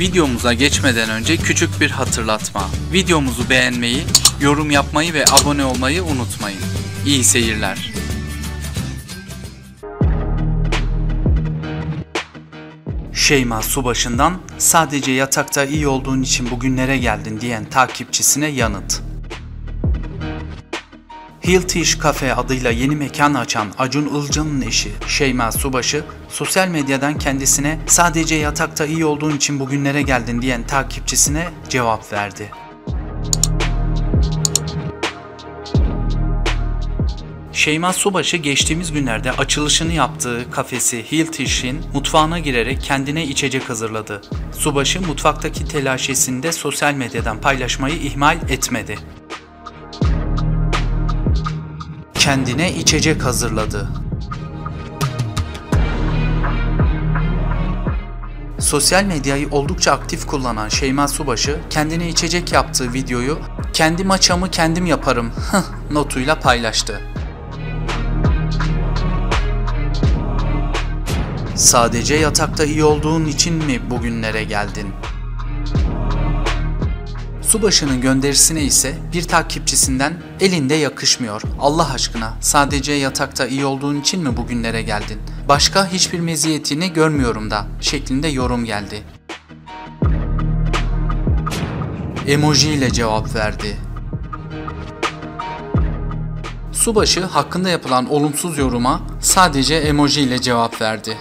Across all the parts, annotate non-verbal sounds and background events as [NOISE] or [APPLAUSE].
Videomuza geçmeden önce küçük bir hatırlatma. Videomuzu beğenmeyi, yorum yapmayı ve abone olmayı unutmayın. İyi seyirler. Şeyma Subaşı'ndan sadece yatakta iyi olduğun için bugünlere geldin diyen takipçisine yanıt. Hilltish Cafe adıyla yeni mekan açan Acun Ilıcalı'nın eşi Şeyma Subaşı, sosyal medyadan kendisine sadece yatakta iyi olduğun için bugünlere geldin diyen takipçisine cevap verdi. Şeyma Subaşı geçtiğimiz günlerde açılışını yaptığı kafesi Hilltish'in mutfağına girerek kendine içecek hazırladı. Subaşı mutfaktaki telaşesini de sosyal medyadan paylaşmayı ihmal etmedi. Kendine içecek hazırladı. Sosyal medyayı oldukça aktif kullanan Şeyma Subaşı kendine içecek yaptığı videoyu kendi maçamı kendim yaparım [LAUGHS] notuyla paylaştı. Sadece yatakta iyi olduğun için mi bugünlere geldin? Subaşı'nın gönderisine ise bir takipçisinden elinde yakışmıyor. Allah aşkına sadece yatakta iyi olduğun için mi bugünlere geldin? Başka hiçbir meziyetini görmüyorum da şeklinde yorum geldi. Emoji ile cevap verdi. Subaşı hakkında yapılan olumsuz yoruma sadece emoji ile cevap verdi.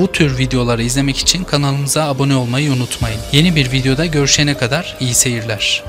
Bu tür videoları izlemek için kanalımıza abone olmayı unutmayın. Yeni bir videoda görüşene kadar iyi seyirler.